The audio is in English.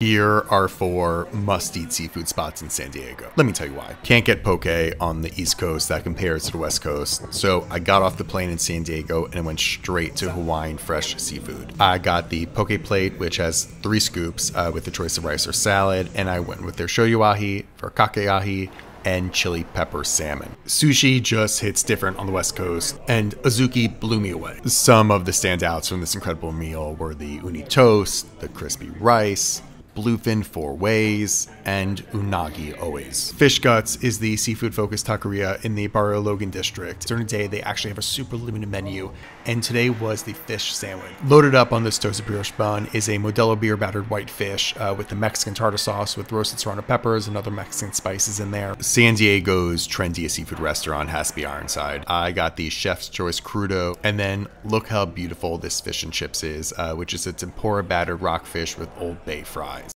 Here are four must eat seafood spots in San Diego. Let me tell you why. Can't get poke on the East Coast that compares to the West Coast, so I got off the plane in San Diego and went straight to Hawaiian fresh seafood. I got the poke plate, which has three scoops uh, with the choice of rice or salad, and I went with their shoyu ahi, furikake ahi, and chili pepper salmon. Sushi just hits different on the West Coast, and Azuki blew me away. Some of the standouts from this incredible meal were the uni toast, the crispy rice, bluefin four ways, and unagi always. Fish Guts is the seafood focused taqueria in the Barrio Logan district. During the day, they actually have a super limited menu, and today was the fish sandwich. Loaded up on this toasted brioche bun is a Modelo beer battered white fish uh, with the Mexican tartar sauce with roasted serrano peppers and other Mexican spices in there. San Diego's trendiest seafood restaurant has to be Ironside. I got the Chef's Choice Crudo, and then look how beautiful this fish and chips is, uh, which is a tempura battered rockfish with Old Bay fries.